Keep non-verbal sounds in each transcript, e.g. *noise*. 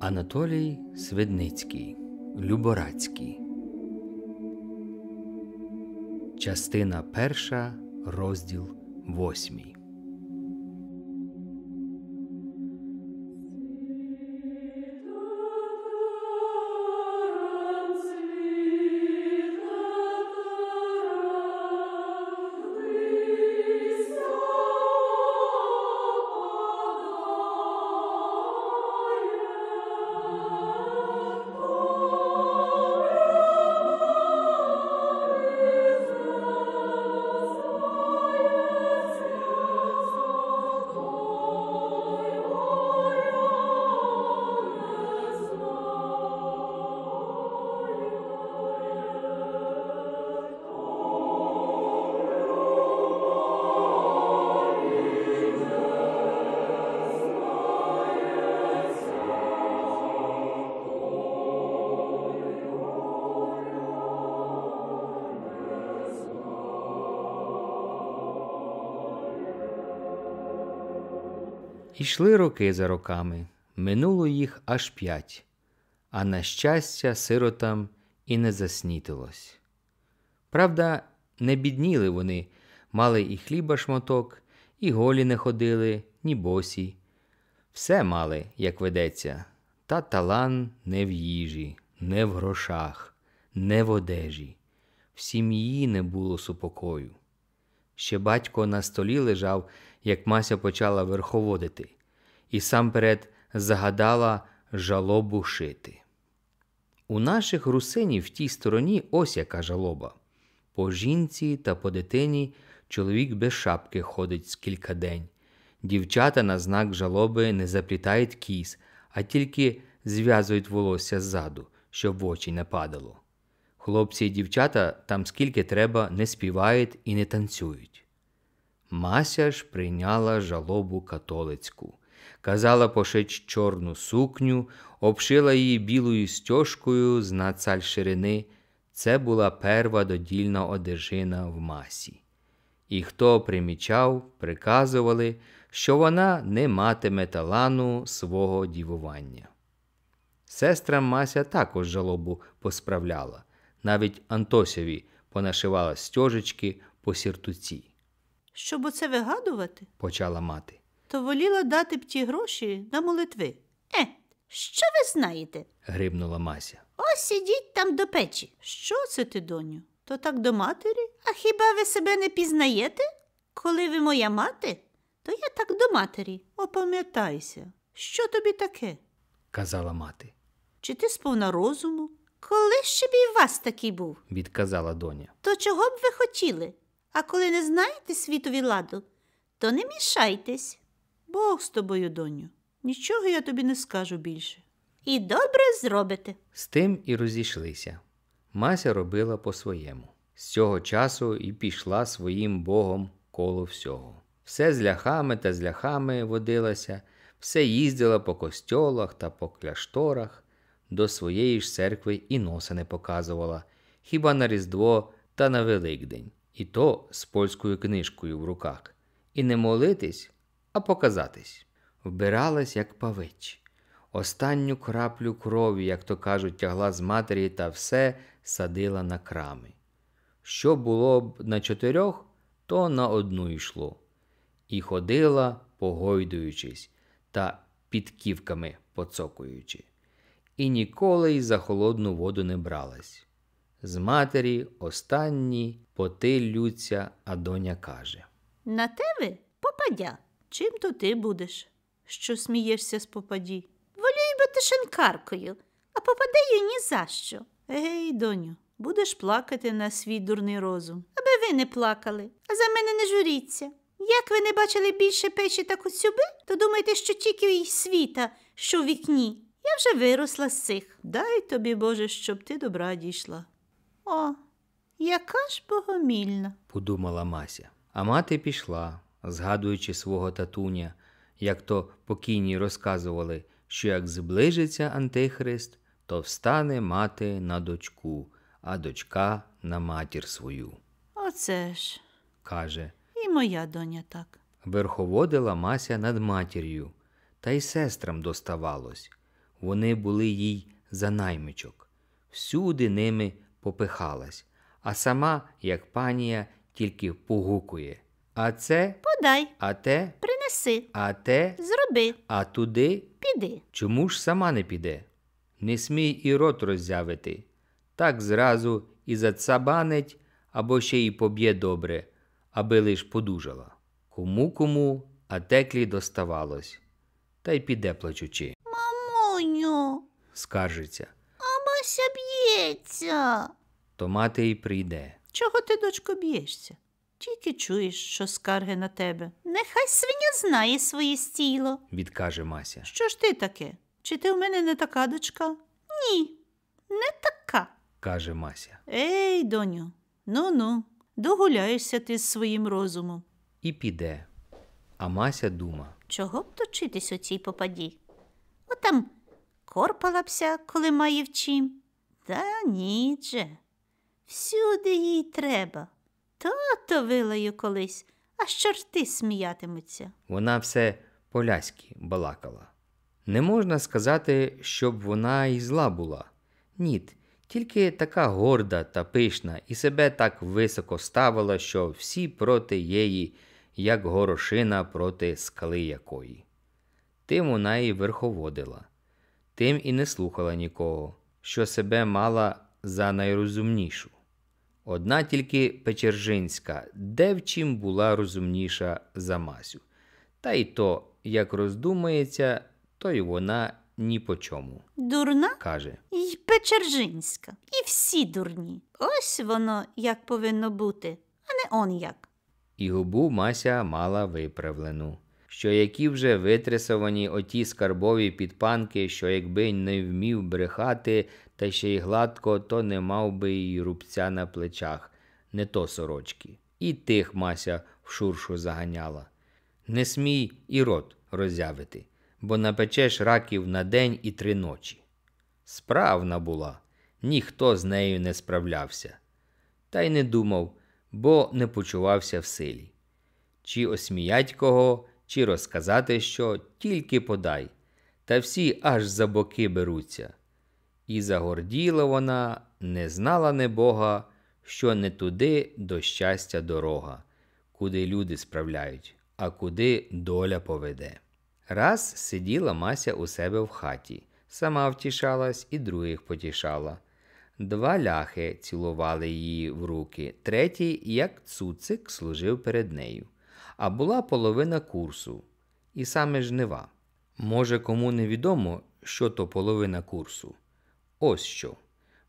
Анатолій Свидницький Люборацький. Частина перша, розділ восьмий. Ішли роки за роками, минуло їх аж п'ять, а на щастя, сиротам і не заснітилось. Правда, не бідніли вони, мали і хліба шматок, і голі не ходили, ні босі. Все мали, як ведеться, та талан не в їжі, не в грошах, не в одежі. В сім'ї не було супокою. Ще батько на столі лежав, як Мася почала верховодити, і сам перед загадала жалобу шити. У наших русинів в тій стороні ось яка жалоба. По жінці та по дитині чоловік без шапки ходить з кілька день. Дівчата на знак жалоби не заплітають кіс, а тільки зв'язують волосся ззаду, щоб в очі не падало. Хлопці і дівчата там скільки треба не співають і не танцюють. Мася ж прийняла жалобу католицьку, казала пошить чорну сукню, обшила її білою стяжкою з нацаль ширини. Це була перва додільна одежина в масі. І хто примічав, приказували, що вона не матиме талану свого дівування. Сестра Мася також жалобу посправляла, навіть Антосеві понашивала стяжечки по сіртуці, Щоб оце вигадувати, почала мати. то воліла дати б ті гроші на молитви. Е, що ви знаєте? Грибнула Мася. Ось ідіть там до печі. Що це ти, доню? То так до матері? А хіба ви себе не пізнаєте? Коли ви моя мати, то я так до матері. Опам'ятайся, що тобі таке? казала мати, Чи ти сповна розуму? Коли ще б і вас такий був? відказала доня. То чого б ви хотіли? А коли не знаєте світові ладу, то не мішайтесь. Бог з тобою, доню. Нічого я тобі не скажу більше. І добре зробите. З тим і розійшлися. Мася робила по-своєму. З цього часу і пішла своїм богом коло всього. Все з ляхами та з ляхами водилася, все їздила по костьолах та по кляшторах, до своєї ж церкви і носа не показувала, хіба на Різдво та на Великдень, і то з польською книжкою в руках. І не молитись, а показатись. Вбиралась, як павич. Останню краплю крові, як то кажуть, тягла з матері та все садила на крами. Що було б на чотирьох, то на одну йшло. І ходила, погойдуючись та підківками поцокуючи. І ніколи й за холодну воду не бралась. З матері останні поти лються, а доня каже. На тебе попадя. Чим то ти будеш? Що смієшся з попаді? Волію бути шинкаркою, а попадею ні за що. Ей, доню, будеш плакати на свій дурний розум. Аби ви не плакали, а за мене не журіться. Як ви не бачили більше печі та коцюби, то думаєте, що тільки й світа, що в вікні. Я вже виросла з цих. Дай тобі, Боже, щоб ти добра дійшла. О, яка ж богомільна. подумала Мася. А мати пішла, згадуючи свого татуня, як то покійні розказували, що як зближиться Антихрист, то встане мати на дочку, а дочка на матір свою. Оце ж. Каже, І моя доня так. верховодила Мася над матір'ю, та й сестрам доставалось. Вони були їй за наймичок. Всюди ними попихалась, а сама, як панія, тільки погукує. А це, Подай, а те, принеси, а те, зроби, а туди піди. Чому ж сама не піде? Не смій і рот роззявити. Так зразу і зацабанить, або ще й поб'є добре, аби лиш подужала. Кому кому, а теклі доставалось. Та й піде плачучи, скаржиться. а Мася б'ється. То мати й прийде. Чого ти, дочко, б'єшся? Тільки чуєш, що скарги на тебе. Нехай свиня знає своє стіло. відкаже Мася. Що ж ти таке? Чи ти в мене не така дочка? Ні, не така. каже Мася. Ей, доню, ну ну, догуляєшся ти з своїм розумом. І піде. А Мася дума. Чого б точитись у цій попаді? Отам корпалася, коли має в чим. Та ні же. Всюди їй треба. То-то вилаю колись, аж чорти сміятимуться. Вона все поляськи балакала. Не можна сказати, щоб вона і зла була. Ніт, тільки така горда та пишна і себе так високо ставила, що всі проти її, як горошина проти скали якої. Тим вона і верховодила, тим і не слухала нікого, що себе мала за найрозумнішу. Одна тільки Печержинська, де в чим була розумніша за Масю. Та й то, як роздумається, то й вона ні по чому, Дурна каже. і Печержинська. І всі дурні. Ось воно як повинно бути, а не он як. І губу Мася мала виправлену, що які вже витресовані оті скарбові підпанки, що якби не вмів брехати, та ще й гладко, то не мав би й рубця на плечах, не то сорочки. І тих Мася в шуршу заганяла. Не смій і рот роззявити, бо напечеш раків на день і три ночі. Справна була, ніхто з нею не справлявся. Та й не думав, бо не почувався в силі. Чи осміять кого, чи розказати що, тільки подай, та всі аж за боки беруться. І загорділа вона, не знала не Бога, що не туди до щастя дорога, куди люди справляють, а куди доля поведе. Раз сиділа Мася у себе в хаті, сама втішалась і других потішала. Два ляхи цілували її в руки, третій, як цуцик, служив перед нею. А була половина курсу, і саме жнива. Може, кому не відомо, що то половина курсу. Ось що.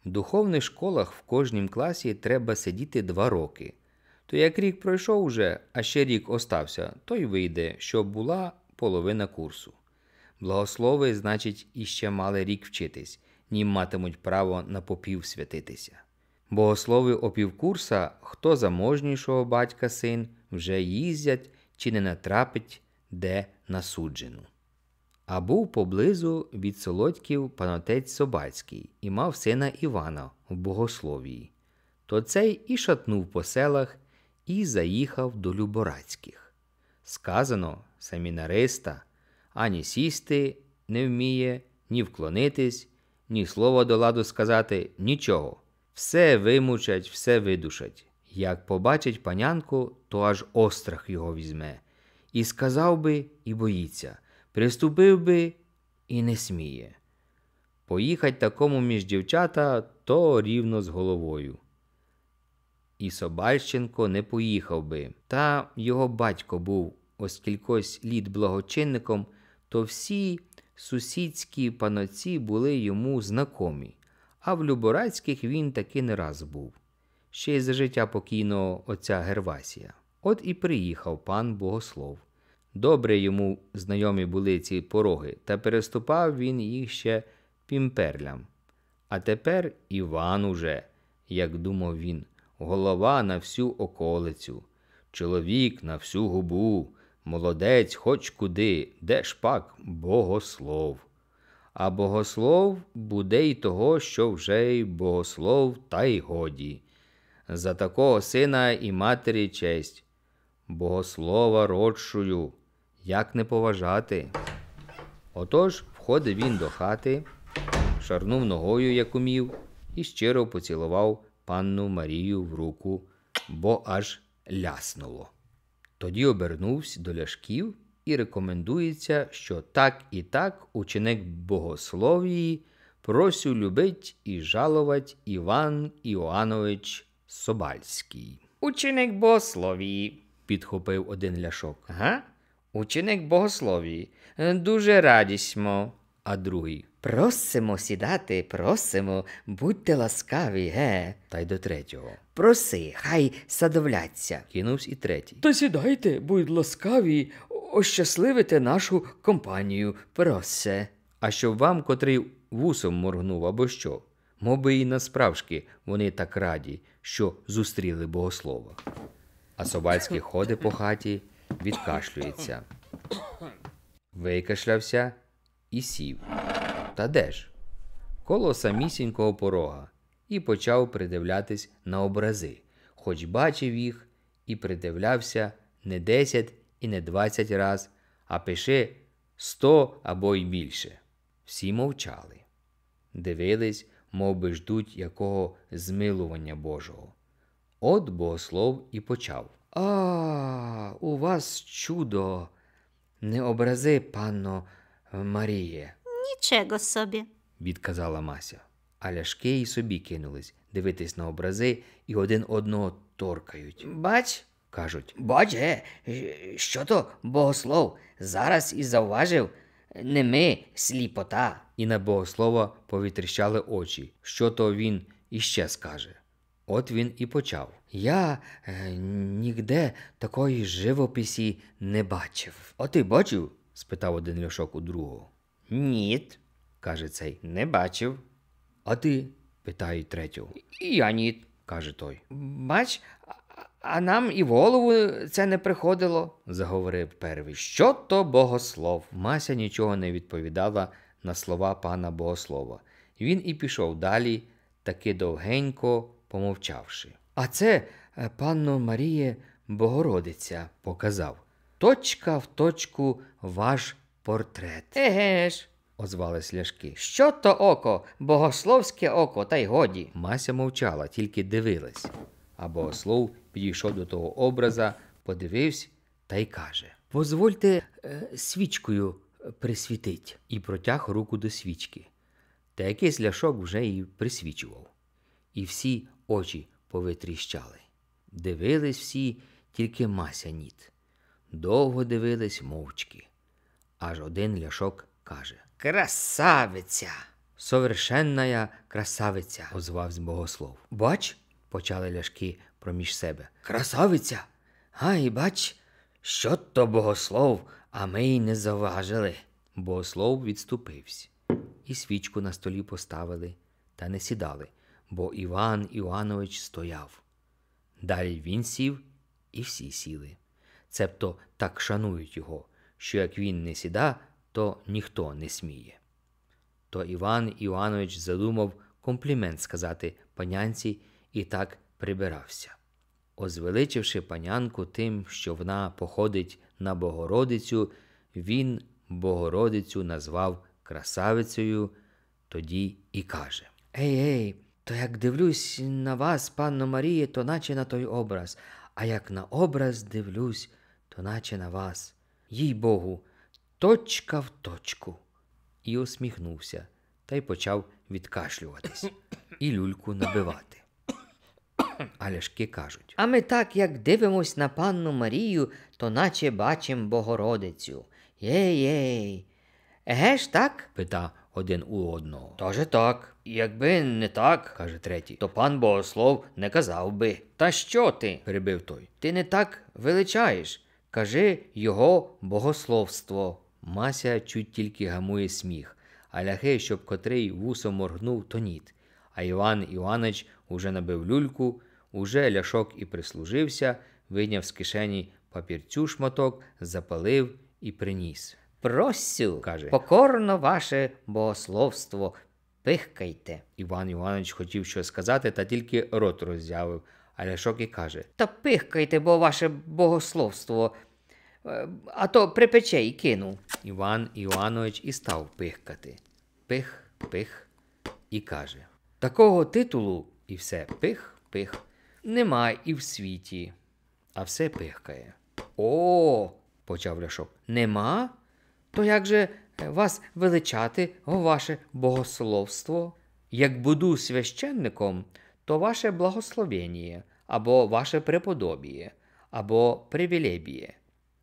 В духовних школах в кожнім класі треба сидіти два роки. То як рік пройшов уже, а ще рік остався, то й вийде, що була половина курсу. Благослови, значить, іще мали рік вчитись, нім матимуть право на попів святитися. Богослови опівкурса, хто заможнішого батька син, вже їздять чи не натрапить де на суджену. А був поблизу від Солодьків панотець Собацький і мав сина Івана в богословії. То цей і шатнув по селах і заїхав до Люборацьких. Сказано, семінариста, ані сісти не вміє, ні вклонитись, ні слова до ладу сказати, нічого. Все вимучать, все видушать. Як побачить панянку, то аж острах його візьме. І сказав би, і боїться, приступив би і не сміє. Поїхать такому між дівчата, то рівно з головою. І Собальщенко не поїхав би, та його батько був оскількось літ благочинником, то всі сусідські паноці були йому знакомі, а в Люборацьких він таки не раз був. Ще й за життя покійного отця Гервасія. От і приїхав пан Богослов. Добре йому знайомі були ці пороги, та переступав він їх ще пімперлям. А тепер Іван уже, як думав він, голова на всю околицю, чоловік на всю губу, молодець хоч куди, де ж пак богослов. А богослов буде й того, що вже й богослов, та й годі. За такого сина і матері честь, богослова родшую, як не поважати. Отож, входив він до хати, шарнув ногою, як умів, і щиро поцілував панну Марію в руку, бо аж ляснуло. Тоді обернувся до ляшків і рекомендується, що так і так ученик богословії просю любить і жаловать Іван Іоанович Собальський. Ученик богословії, Підхопив один ляшок, га? Ученик богословії. Дуже радісьмо. а другий Просимо сідати, просимо, будьте ласкаві, ге. та й до третього. Проси, хай садовляться. Кинувсь і третій. То сідайте, будь ласкаві, ощасливите нашу компанію, просе. А щоб вам, котрий вусом моргнув або що, мов би і насправжки вони так раді, що зустріли богослова. А Собальський ходить по хаті, відкашлюється. Викашлявся і сів. Та де ж? Коло самісінького порога і почав придивлятись на образи, хоч бачив їх і придивлявся не десять і не двадцять раз, а пише сто або й більше. Всі мовчали, дивились, мов би ждуть якого змилування Божого. От богослов і почав. А, у вас чудо. Не образи, панно Маріє. Нічого собі. відказала Мася. А ляшки й собі кинулись дивитись на образи і один одного торкають. Бач, Кажуть, Боже, що то богослов зараз і завважив, не ми сліпота. і на богослова повітріщали очі, що то він іще скаже. От він і почав. Я е, нігде такої живописі не бачив. А ти бачив? спитав один ляшок у другого. Ніт, каже цей. не бачив. А ти? питають третього. І я ніт. каже той. Бач, а- нам і в голову це не приходило. заговорив первий. Що то богослов? Мася нічого не відповідала на слова пана богослова. Він і пішов далі, таки довгенько помовчавши. А це, е, панно Маріє, Богородиця. Показав. Точка в точку ваш портрет. Еге ж, Озвались ляшки. що то око, богословське око, та й годі. Мася мовчала, тільки дивилась. А богослов підійшов до того образа, подивився та й каже: Позвольте е, свічкою присвітить. і протяг руку до свічки. Та якийсь ляшок вже її присвічував. І всі очі повитріщали. Дивились всі, тільки Мася ніт. Довго дивились мовчки. Аж один ляшок каже: Красавиця. Совершенная красавиця, озвався богослов. Бач, Почали ляшки проміж себе. красавиця. Ай, бач, що то богослов, а ми й не заважили. Богослов відступився, і свічку на столі поставили, та не сідали, бо Іван Іванович стояв. Далі він сів, і всі сіли. Цебто так шанують його, що як він не сіда, то ніхто не сміє. То Іван Іванович задумав комплімент сказати панянці і так прибирався. Озвеличивши панянку тим, що вона походить на Богородицю, він Богородицю назвав красавицею, тоді і каже. Ей, ей, то як дивлюсь на вас, панно Маріє, то наче на той образ, а як на образ дивлюсь, то наче на вас. Їй Богу, точка в точку. І усміхнувся, та й почав відкашлюватись і люльку набивати. А ляшки кажуть. А ми так, як дивимось на панну Марію, то наче бачим Богородицю. Єй-єй. Еге ж так? пита один у одного. Тоже так. Якби не так, Каже третій. то пан Богослов не казав би. Та що ти? Перебив той. Ти не так величаєш. Кажи його богословство. Мася чуть тільки гамує сміх, а ляхи, щоб котрий вусом моргнув, то ніт. А Іван Іванич уже набив люльку, уже ляшок і прислужився, вийняв з кишені папірцю шматок, запалив і приніс. Просю, Каже. покорно ваше богословство. Пихкайте. Іван Іванович хотів щось сказати, та тільки рот роззявив, а ляшок і каже: Та пихкайте, бо ваше богословство. Е, А то припече і кину. Іван Іоанович і став пихкати. Пих, пих, і каже: Такого титулу і все пих, пих, нема і в світі, а все пихкає. О, Почав ляшок. нема? То як же е, вас величати, о ваше богословство? Як буду священником, то ваше благословення, або ваше преподобіє, або привілебіє.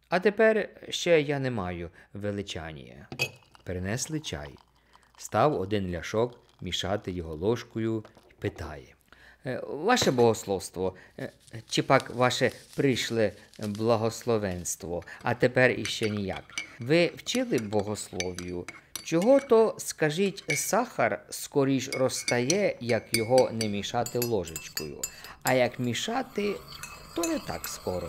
А тепер ще я не маю величання. Принесли чай. Став один ляшок мішати його ложкою і питає. Е, Ваше богословство, е, чи пак ваше прийшле благословенство, а тепер іще ніяк. Ви вчили богословію? Чого то, скажіть, сахар скоріш розтає, як його не мішати ложечкою, а як мішати, то не так скоро.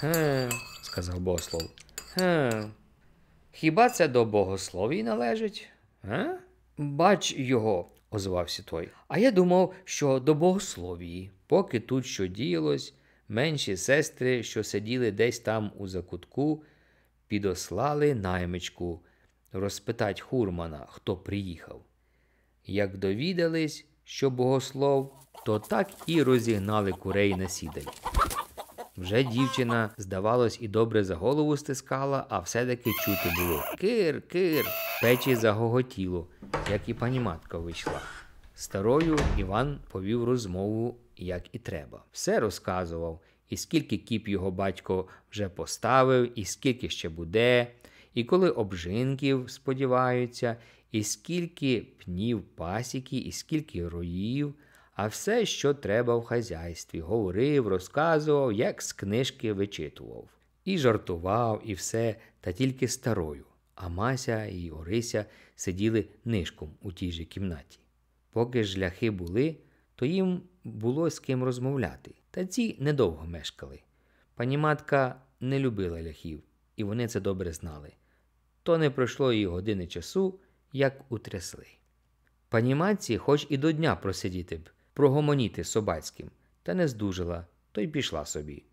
Ге, сказав богослов. ге. Хіба це до богословій належить? Ге? Бач його, озвався той. А я думав, що до богословії. Поки тут що діялось, менші сестри, що сиділи десь там у закутку, підослали наймичку розпитать хурмана, хто приїхав. Як довідались, що богослов, то так і розігнали курей на сідай. Вже дівчина, здавалось, і добре за голову стискала, а все-таки чути було. Кир, кир. Печі загоготіло, як і пані матка вийшла. Старою Іван повів розмову, як і треба. Все розказував, і скільки кіп його батько вже поставив, і скільки ще буде, і коли обжинків сподіваються, і скільки пнів пасіки, і скільки роїв, а все, що треба в хазяйстві, говорив, розказував, як з книжки вичитував. І жартував, і все, та тільки старою. А Мася і Орися сиділи нишком у тій же кімнаті. Поки ж ляхи були, то їм було з ким розмовляти, та ці недовго мешкали. Пані матка не любила ляхів, і вони це добре знали. То не пройшло їй години часу, як утрясли. Пані матці хоч і до дня просидіти б, прогомоніти собацьким, та не здужала, то й пішла собі.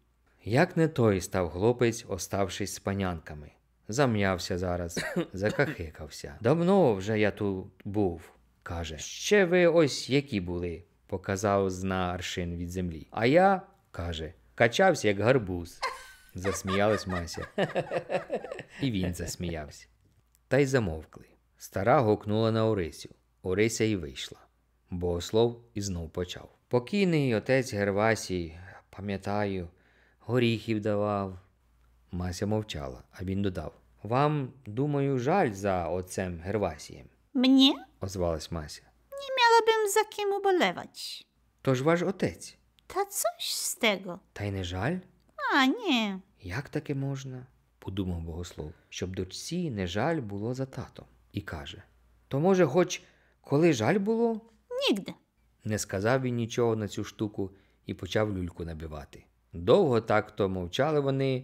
Як не той став хлопець, оставшись з панянками. Зам'явся зараз, *coughs* закахикався. Давно вже я тут був, каже. Ще ви ось які були, показав зна аршин від землі. А я, каже, качався, як гарбуз. Засміялась Мася. І він засміявся. Та й замовкли. Стара гукнула на Орисю. Орися й вийшла. Богослов і знов почав. Покійний отець Гервасій, пам'ятаю, горіхів давав. Мася мовчала, а він додав. Вам, думаю, жаль за отцем Гервасієм, Mnie? озвалась Мася. Miałabym za kim ubolewać. Тож ваш отець. Ta coś z tego. Та й не жаль? A nie, Як таке можна? подумав богослов, щоб дочці не жаль було за татом. І каже: То, може, хоч коли жаль було? Nigdy. Не сказав він нічого на цю штуку і почав люльку набивати. Довго так то мовчали вони,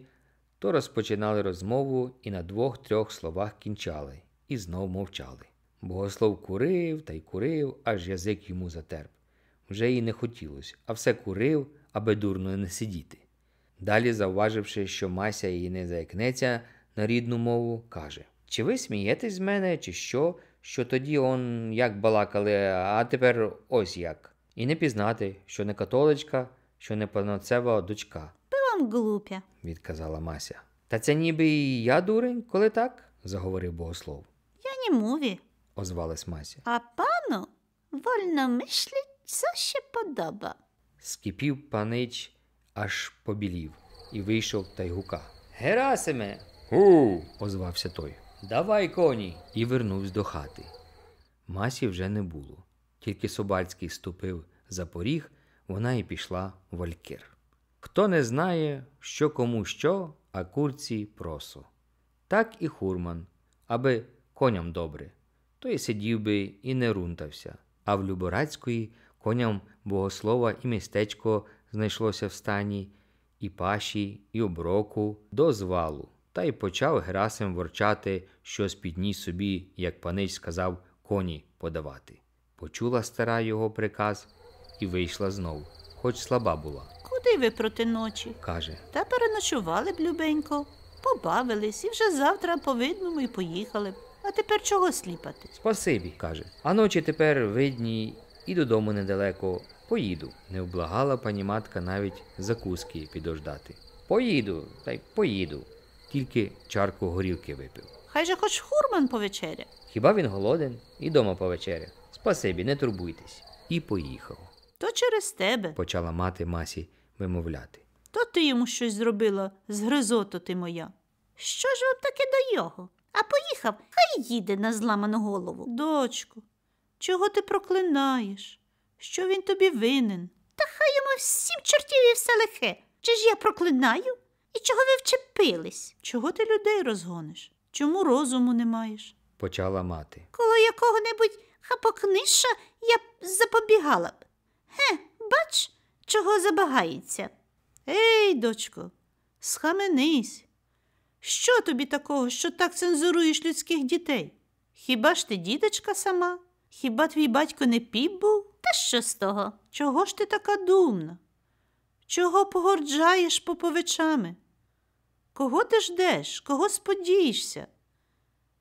то розпочинали розмову і на двох-трьох словах кінчали, і знов мовчали. Богослов курив та й курив, аж язик йому затерп. Вже їй не хотілося, а все курив, аби дурно не сидіти. Далі, завваживши, що Мася її не заякнеться на рідну мову, каже: Чи ви смієтесь з мене, чи що, що тоді он як балакали, а тепер ось як. І не пізнати, що не католичка, що не паноцева дочка, Byłam głupia. відказала Мася. Та це ніби і я дурень, коли так? заговорив богослов. Ja nie mówię. Озвалась Мася. Panu wolno myśleć, co się podoba. Скипів панич, аж побілів, і вийшов та й гука. Герасиме, Гу. озвався той. Давай коні. і вернувся до хати. Масі вже не було. Тільки Собальський ступив за поріг, вона і пішла в Алькир. Хто не знає, що кому що, а курці просо. Так і хурман, аби коням добре, то й сидів би і не рунтався. А в Люборацької коням богослова і містечко знайшлося в стані, і паші, і оброку до звалу. Та й почав Герасим ворчати, щось підніс собі, як панич сказав, коні подавати. Почула стара його приказ і вийшла знов, хоч слаба була. Куди ви проти ночі? Каже: Та переночували б любенько. побавились і вже завтра по видному і поїхали б. А тепер чого сліпати? Спасибі, каже. А ночі тепер видні і додому недалеко. Поїду. Не вблагала пані матка навіть закуски підождати. Поїду, та й поїду. Тільки чарку горілки випив. Хай же хоч хурман повечеря. Хіба він голоден і дома повечеря? Спасибі, не турбуйтесь. І поїхав. То через тебе. Почала мати масі вимовляти. То ти йому щось зробила, згризото ти моя. Що ж вам таке до його? А поїхав, хай їде на зламану голову. Дочко, чого ти проклинаєш? Що він тобі винен? Та хай йому всім чортів і все лихе. Чи ж я проклинаю? І чого ви вчепились? Чого ти людей розгониш? Чому розуму не маєш? Почала мати. Коло якого-небудь хапокниша я б запобігала б. Ге, бач, чого забагається. Ей, дочко, схаменись. Що тобі такого, що так цензуруєш людських дітей? Хіба ж ти діточка сама? Хіба твій батько не піп був? Та що з того? Чого ж ти така думна? Чого погорджаєш поповичами? Кого ти ждеш? Кого сподієшся?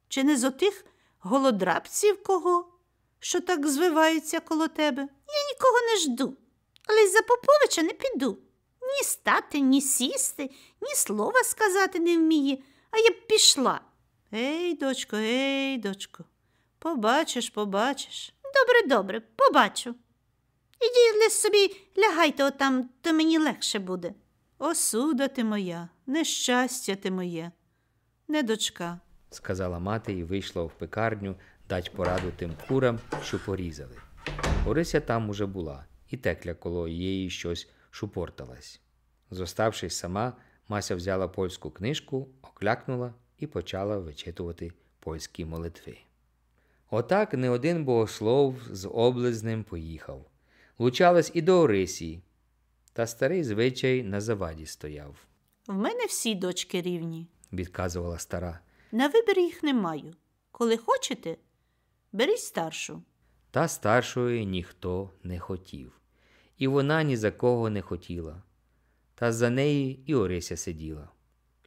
Чи не з отих голодрабців кого, що так звиваються коло тебе? Я нікого не жду, але й за Поповича не піду. Ні стати, ні сісти, ні слова сказати не вміє, а я б пішла. Ей, дочко, ей, дочко, побачиш, побачиш. Добре, добре, побачу. Ли собі лягайте отам, то мені легше буде. Осуда ти моя, нещастя ти моє, не дочка. сказала мати і вийшла в пекарню дать пораду тим курам, що порізали. Орися там уже була, і текля коло її щось шупорталась. Зоставшись сама, Мася взяла польську книжку, оклякнула і почала вичитувати польські молитви. Отак не один богослов з облизнем поїхав. Лучалась і до Орисі, та старий звичай на заваді стояв, В мене всі дочки рівні. відказувала стара. На вибір їх не маю. Коли хочете, беріть старшу. Та старшої ніхто не хотів, і вона ні за кого не хотіла. Та за неї і Орися сиділа.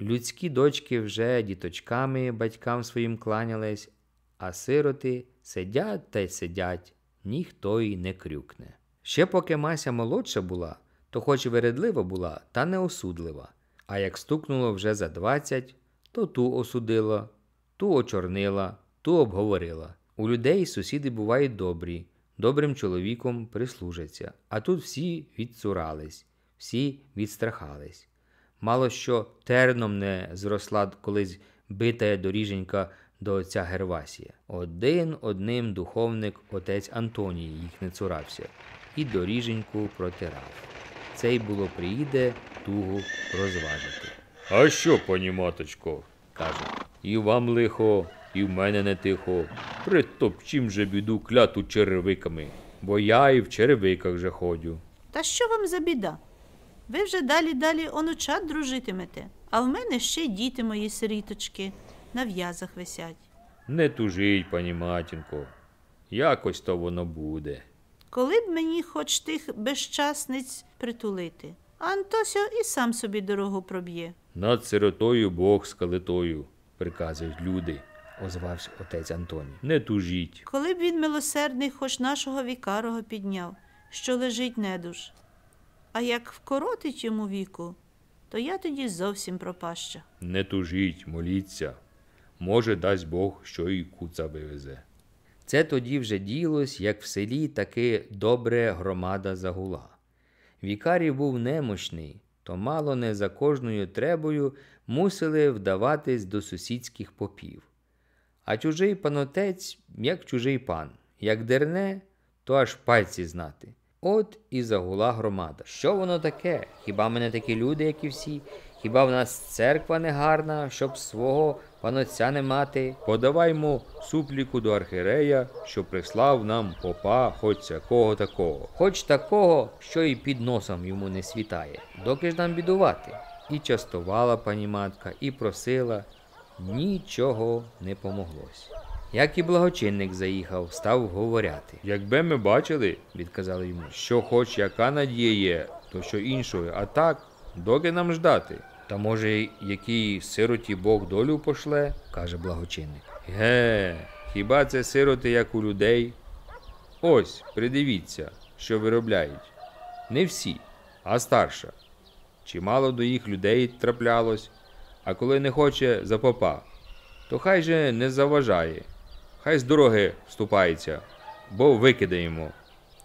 Людські дочки вже діточками батькам своїм кланялись, а сироти сидять та й сидять, ніхто й не крюкне. Ще поки Мася молодша була, то хоч вередлива була, та не осудлива. А як стукнуло вже за двадцять, то ту осудила, ту очорнила, ту обговорила. У людей сусіди бувають добрі, добрим чоловіком прислужаться, а тут всі відцурались, всі відстрахались. Мало що терном не зросла колись бита доріженька до отця Гервасія. Один одним духовник отець Антоній їх не цурався і доріженьку протирав. Цей було приїде тугу розважити. А що, пані маточко? Каже, І вам лихо, і в мене не тихо. Притопчім же біду кляту черевиками, бо я і в черевиках же ходю. Та що вам за біда? Ви вже далі далі онучат дружитимете, а в мене ще діти мої сиріточки на в'язах висять. Не тужіть, пані матінко. Якось то воно буде. Коли б мені хоч тих безчасниць притулити, а і сам собі дорогу проб'є. Над сиротою Бог скалитою, приказують люди. озвався отець Антоній. Не тужіть. Коли б він милосердний хоч нашого вікарого підняв, що лежить недуж. А як вкоротить йому віку, то я тоді зовсім пропаща. Не тужіть, моліться. Може, дасть Бог, що і куца вивезе. Це тоді вже ділось, як в селі таки добре громада загула. Вікарій був немощний, то мало не за кожною требою мусили вдаватись до сусідських попів. А чужий панотець, як чужий пан, як дерне, то аж пальці знати. От і загула громада. Що воно таке? Хіба ми не такі люди, як і всі? Хіба в нас церква не гарна, щоб свого панотця не мати? Подаваймо супліку до архірея, що прислав нам попа хоч якого такого. Хоч такого, що і під носом йому не світає, доки ж нам бідувати. І частувала пані матка, і просила, нічого не помоглось. Як і благочинник заїхав, став говоряти. Якби ми бачили, Відказали йому. що хоч яка надія є, то що іншої, а так, доки нам ждати. Та може, який сироті Бог долю пошле? каже благочинник. Ге, хіба це сироти, як у людей? Ось, придивіться, що виробляють. Не всі, а старша. Чимало до їх людей траплялось, а коли не хоче за попа, то хай же не заважає, хай з дороги вступається, бо викидаємо.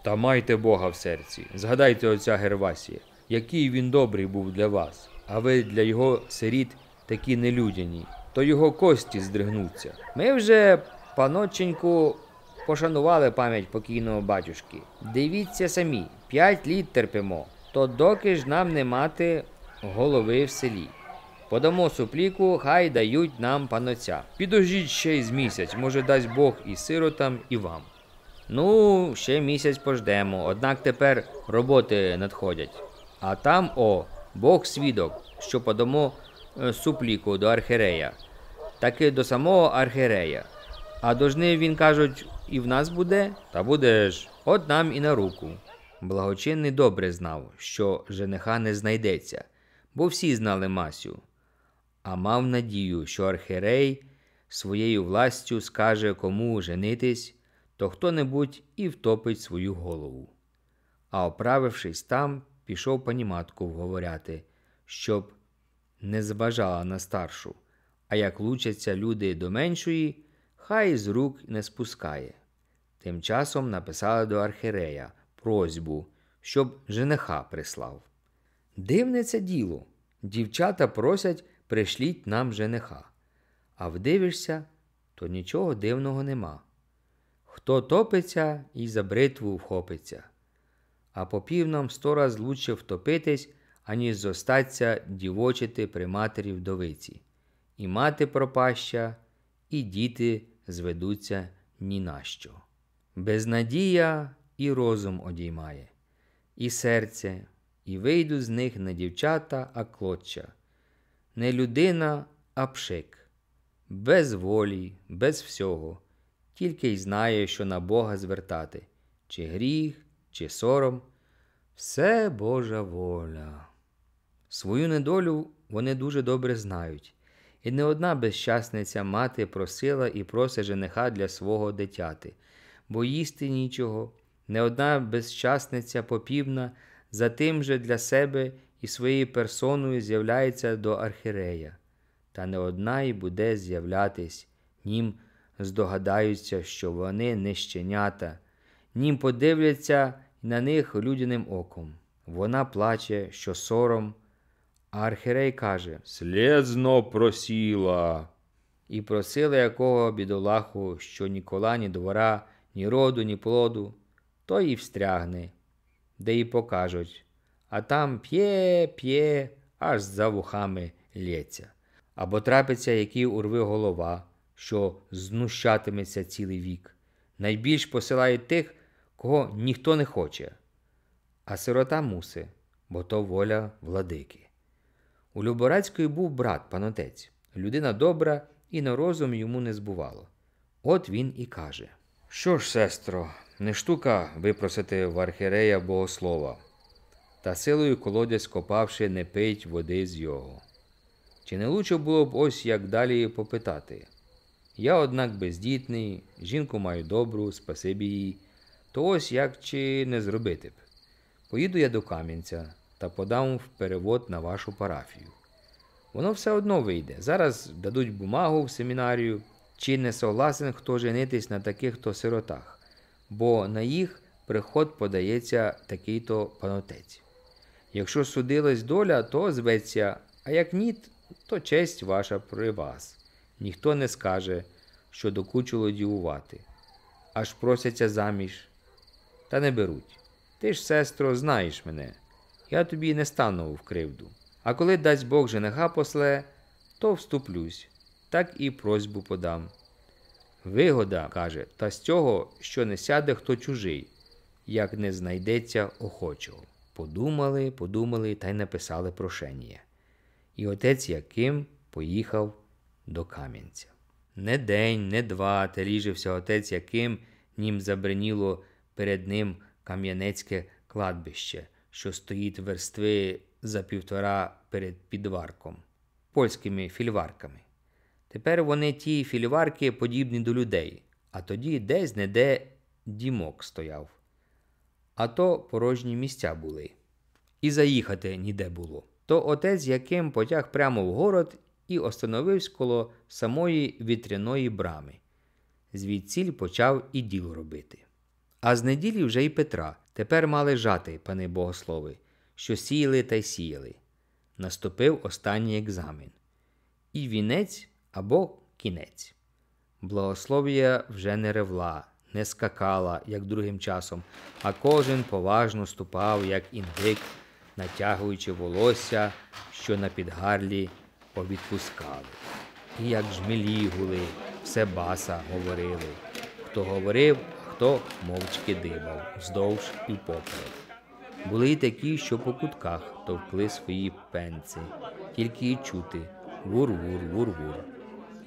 Та майте Бога в серці, згадайте отця Гервасія, який він добрий був для вас, а ви для його сиріт такі нелюдяні, то його кості здригнуться. Ми вже, паноченьку, пошанували пам'ять покійного батюшки. Дивіться самі, п'ять літ терпимо, то доки ж нам не мати голови в селі. Подамо супліку, хай дають нам паноця. Підождіть ще й з місяць, може дасть Бог і сиротам, і вам. Ну, ще місяць пождемо, однак тепер роботи надходять. А там, о, Бог свідок, що подамо е, супліку до архірея, таки до самого архірея. А до жнив, він кажуть, і в нас буде, Та буде ж. от нам і на руку. Благочинний добре знав, що жениха не знайдеться, бо всі знали Масю, а мав надію, що архірей своєю властю скаже кому женитись, то хто-небудь і втопить свою голову. А оправившись там, пішов паніматку вговоряти, щоб не зважала на старшу, а як лучаться люди до меншої, хай з рук не спускає. Тим часом написали до архірея просьбу, щоб жениха прислав. Дивне це діло. Дівчата просять пришліть нам жениха. А вдивишся, то нічого дивного нема. Хто топиться і за бритву вхопиться. А попів нам сто раз лучше втопитись, аніж зостаться дівочити при матері вдовиці. І мати пропаща, і діти зведуться ні на що. Безнадія і розум одіймає, і серце, і вийду з них не дівчата, а клоча, не людина, а пшик, без волі, без всього, тільки й знає, що на Бога звертати, чи гріх, чи сором, все Божа воля. Свою недолю вони дуже добре знають, і не одна безщасниця мати просила і просить жениха для свого дитяти, бо їсти нічого, не одна безщасниця попівна за тим же для себе і своєю персоною з'являється до архірея, та не одна й буде з'являтись, нім здогадаються, що вони не щенята, нім подивляться на них людяним оком. Вона плаче, що сором, а архірей каже Слезно просіла. і просили якого бідолаху, що ні кола, ні двора, ні роду, ні плоду, то і встрягне, де і покажуть, а там п'є, п'є, аж за вухами лється. Або трапиться, який урви голова, що знущатиметься цілий вік. Найбільш посилають тих, кого ніхто не хоче, а сирота муси, бо то воля владики. У Люборацької був брат панотець, людина добра і на розум йому не збувало. От він і каже: Що ж, сестро, не штука випросити в архірея богослова, та силою колодязь копавши, не пить води з його. Чи не лучше було б ось як далі попитати? Я, однак, бездітний, жінку маю добру, спасибі їй, то ось як чи не зробити б. Поїду я до Кам'янця та подам в перевод на вашу парафію. Воно все одно вийде. Зараз дадуть бумагу в семінарію, чи не согласен хто женитись на таких то сиротах, бо на їх приход подається такий-то панотець. Якщо судилась доля, то зветься, а як ні, то честь ваша при вас. Ніхто не скаже, що докучило дівувати. Аж просяться заміж, та не беруть. Ти ж, сестро, знаєш мене, я тобі не стану в кривду. А коли дасть Бог жениха после, то вступлюсь, так і просьбу подам. Вигода, каже, та з цього, що не сяде хто чужий, як не знайдеться охочого. Подумали, подумали та й написали прошення. І отець Яким поїхав до Кам'янця. Не день, не два теріжився отець Яким, нім забриніло перед ним кам'янецьке кладбище, що стоїть верстви за півтора перед підварком, польськими фільварками. Тепер вони ті фільварки подібні до людей, а тоді десь не де дімок стояв. А то порожні місця були. І заїхати ніде було. То отець яким потяг прямо в город і остановився коло самої вітряної брами. Звідсіль почав і діло робити. А з неділі вже й Петра тепер мали жати, пане богослови, що сіяли та й сіяли. Наступив останній екзамен. І вінець або кінець. Благослов'я вже не ревла, не скакала, як другим часом, а кожен поважно ступав, як індик, натягуючи волосся, що на підгарлі повідпускали. І як жмелі гули, все баса говорили. Хто говорив, хто мовчки дибав, вздовж і поперед. Були й такі, що по кутках товкли свої пенці, тільки й чути вур-вур, вур-вур.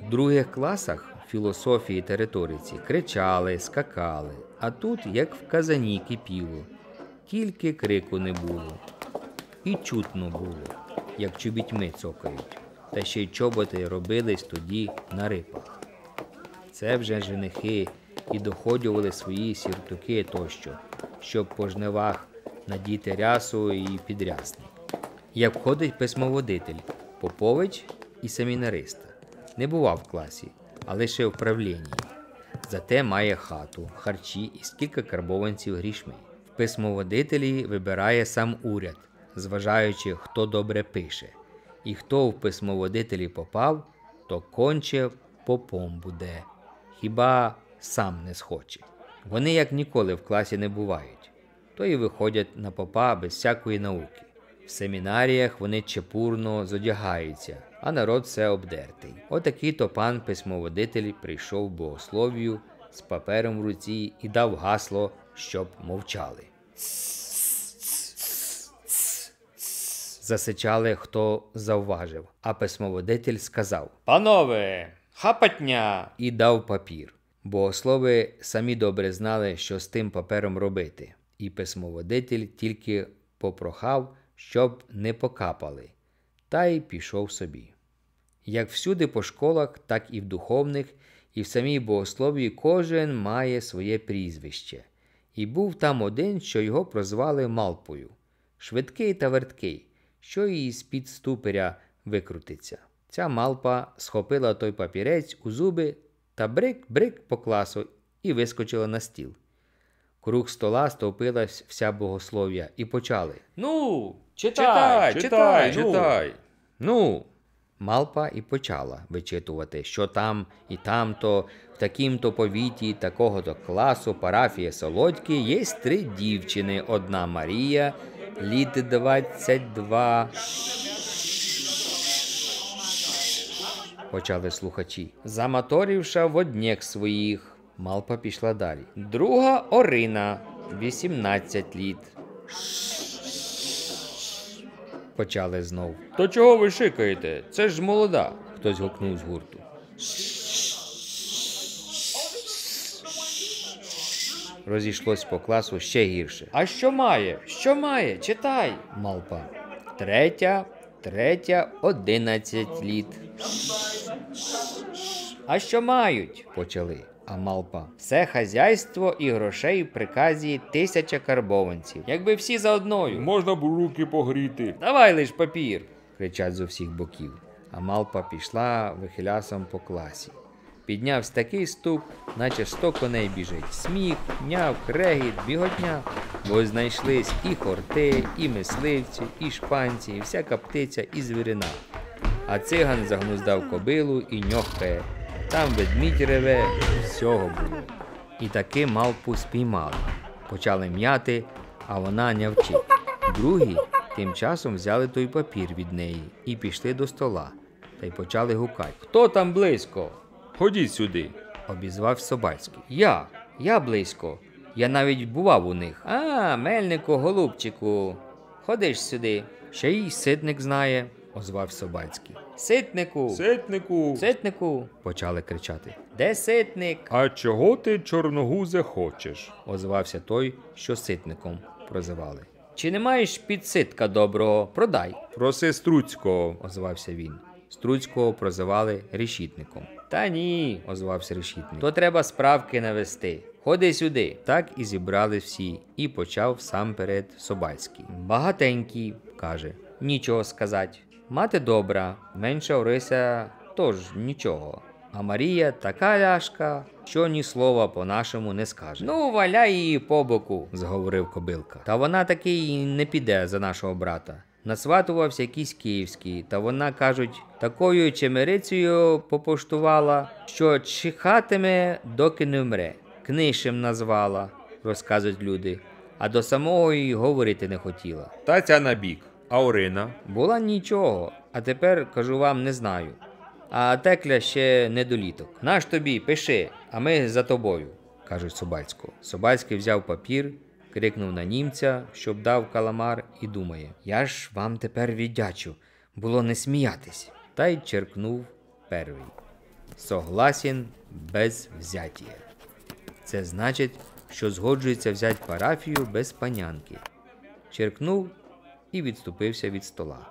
В других класах філософії та риториці кричали, скакали, а тут, як в казані кипіло, тільки крику не було. І чутно було, як чобітьми цокають, та ще й чоботи робились тоді на рипах. Це вже женихи і доходювали свої сіртуки тощо, щоб по жнивах надіти рясу і підрясник. Як входить письмоводитель, попович і семінариста. Не бував в класі, а лише в правлінні. Зате має хату, харчі і скільки карбованців грішми. В письмоводителі вибирає сам уряд, зважаючи, хто добре пише. І хто в письмоводителі попав, то конче попом буде. Хіба сам не схоче. Вони як ніколи в класі не бувають, то і виходять на попа без всякої науки. В семінаріях вони чепурно зодягаються, а народ все обдертий. Отакий то пан письмоводитель прийшов богослов'ю з папером в руці і дав гасло, щоб мовчали. Засичали, хто завважив, а письмоводитель сказав Панове, хапатня! і дав папір. Богослови самі добре знали, що з тим папером робити, і письмоводитель тільки попрохав, щоб не покапали, та й пішов собі. Як всюди по школах, так і в духовних, і в самій богослов'ї кожен має своє прізвище. І був там один, що його прозвали Малпою, швидкий та верткий, що і з-під ступиря викрутиться. Ця малпа схопила той папірець у зуби та брик-брик по класу і вискочила на стіл. Круг стола стовпилась вся богослов'я і почали. Ну, Читай, читай, ну. читай. Ну, Малпа і почала вичитувати, що там і там-то, в такім-то повіті, такого-то класу, парафія Солодьки, є три дівчини. Одна Марія, літ 22. Почали слухачі. Заматорівша в однєк своїх. Малпа пішла далі. Друга Орина, 18 літ. Почали знов. То чого ви шикаєте? Це ж молода. Хтось гукнув з гурту. Розійшлось по класу ще гірше. А що має? Що має? Читай. Малпа. Третя, третя, одинадцять літ. А що мають? почали. А Малпа. Все хазяйство і грошей в приказі тисяча карбованців. Якби всі за одною. Можна б руки погріти. Давай лиш папір. кричать з усіх боків. А малпа пішла вихилясом по класі. Піднявся такий стук, наче сто коней біжить. Сміх, няв, крегіт, біготня. Бо знайшлись і хорти, і мисливці, і шпанці, і всяка птиця, і звірина. А циган загнуздав кобилу і ньохкає. Там ведмідь реве, всього було. І таки малпу спіймали. Почали м'яти, а вона нявчить. Другі тим часом взяли той папір від неї і пішли до стола, та й почали гукати. Хто там близько? Ходіть сюди. обізвав Собацький. Я, я близько. Я навіть бував у них. А, мельнику, голубчику, ходиш сюди. Ще й ситник знає, озвав Собацький. Ситнику, Ситнику. ситнику, почали кричати. Де ситник? А чого ти чорногузе хочеш? озвався той, що ситником прозивали. Чи не маєш підситка доброго? Продай, Проси Струцького. озвався він. Струцького прозивали решітником. Та ні, озвався решітник. То треба справки навести. Ходи сюди. Так і зібрали всі, і почав сам перед Собальський. Багатенький, каже, нічого сказать. Мати добра, менша Орися тож нічого. А Марія така ляшка, що ні слова по-нашому не скаже. Ну, валяй її по боку, зговорив кобилка. Та вона таки й не піде за нашого брата. Насватувався якийсь київський, та вона, кажуть, такою чемерицею попоштувала, що чихатиме, доки не вмре. Книшем назвала, розказують люди, а до самого й говорити не хотіла. Та ця набік. А Орина? Була нічого, а тепер кажу вам не знаю. А текля ще недоліток. Наш тобі, пиши, а ми за тобою, кажуть Собальську. Собальський взяв папір, крикнув на німця, щоб дав каламар, і думає: Я ж вам тепер віддячу, було не сміятись. Та й черкнув перший. Согласен без взятія. Це значить, що згоджується взяти парафію без панянки. Черкнув і відступився від стола.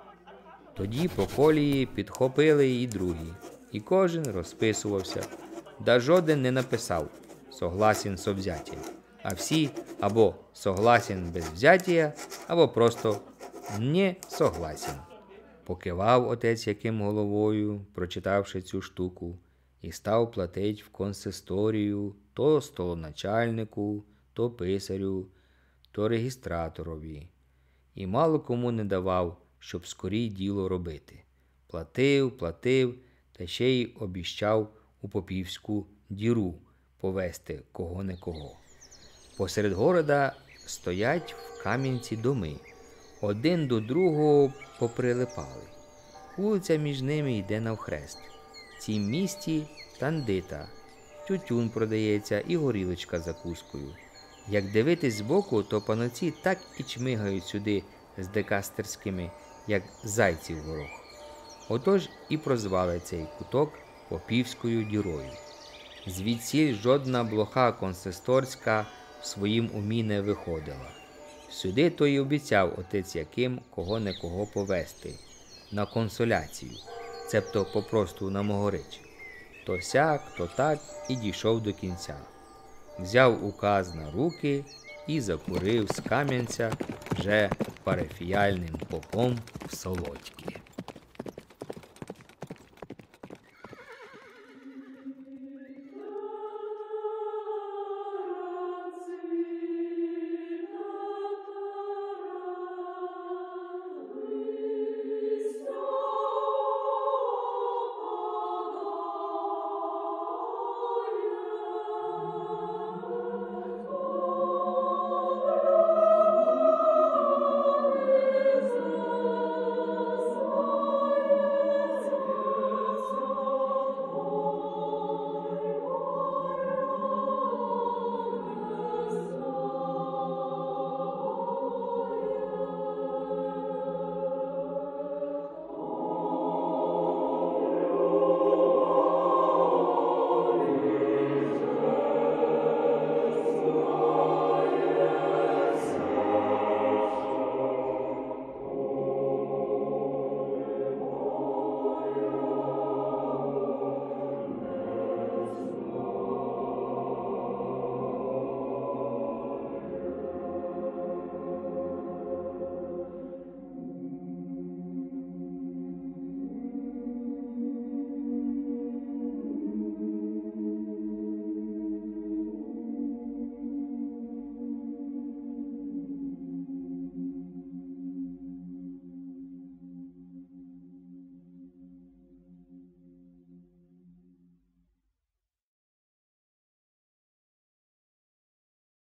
Тоді по колії підхопили і другі, і кожен розписувався, да жоден не написав согласен со взяттям, а всі або согласен без взяття, або просто не согласен. Покивав отець яким головою, прочитавши цю штуку, і став платить в консисторію то столоначальнику, то писарю, то регістраторові і мало кому не давав, щоб скорій діло робити. Платив, платив, та ще й обіщав у попівську діру повести кого не кого. Посеред города стоять в кам'янці доми, один до другого поприлипали. Вулиця між ними йде навхрест. В цім місті тандита, тютюн продається і горілочка за кускою. Як дивитись збоку, то паноці так і чмигають сюди з декастерськими, як зайці в горох. Отож і прозвали цей куток попівською дірою. Звідсіль жодна блоха консисторська в своїм умі не виходила. Сюди то й обіцяв отець Яким кого не кого повести на консоляцію, цебто попросту на Могорич. То сяк, то так і дійшов до кінця взяв указ на руки і закурив з кам'янця вже парафіяльним попом в солодьки.